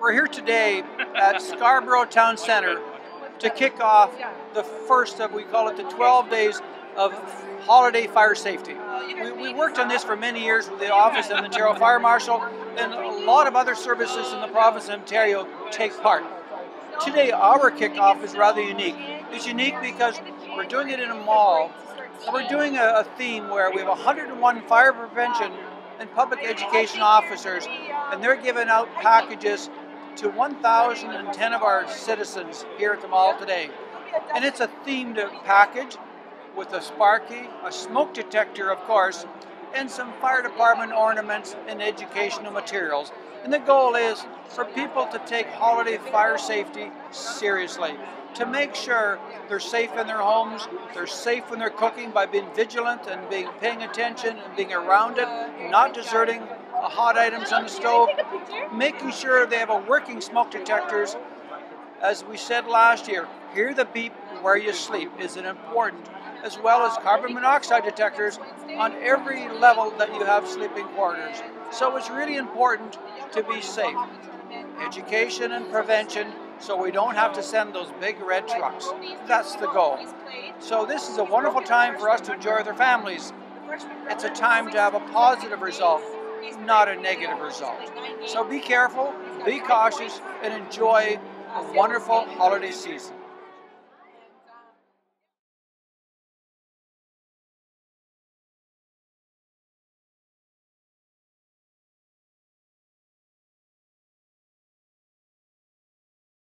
We're here today at Scarborough Town Centre to kick off the first of, we call it the 12 days of holiday fire safety. We, we worked on this for many years with the Office of the Ontario Fire Marshal and a lot of other services in the province of Ontario take part. Today our kickoff is rather unique. It's unique because we're doing it in a mall and we're doing a, a theme where we have 101 fire prevention and public education officers and they're giving out packages to 1,010 of our citizens here at the mall today. And it's a themed package with a Sparky, a smoke detector, of course, and some fire department ornaments and educational materials. And the goal is for people to take holiday fire safety seriously, to make sure they're safe in their homes, they're safe when they're cooking by being vigilant and being paying attention and being around it, not deserting Uh, hot items on the stove, making sure they have a working smoke detectors. As we said last year, hear the beep where you sleep is it important, as well as carbon monoxide detectors on every level that you have sleeping quarters. So it's really important to be safe. Education and prevention so we don't have to send those big red trucks. That's the goal. So this is a wonderful time for us to enjoy with our families. It's a time to have a positive result not a negative result. So be careful, be cautious, and enjoy a wonderful holiday season.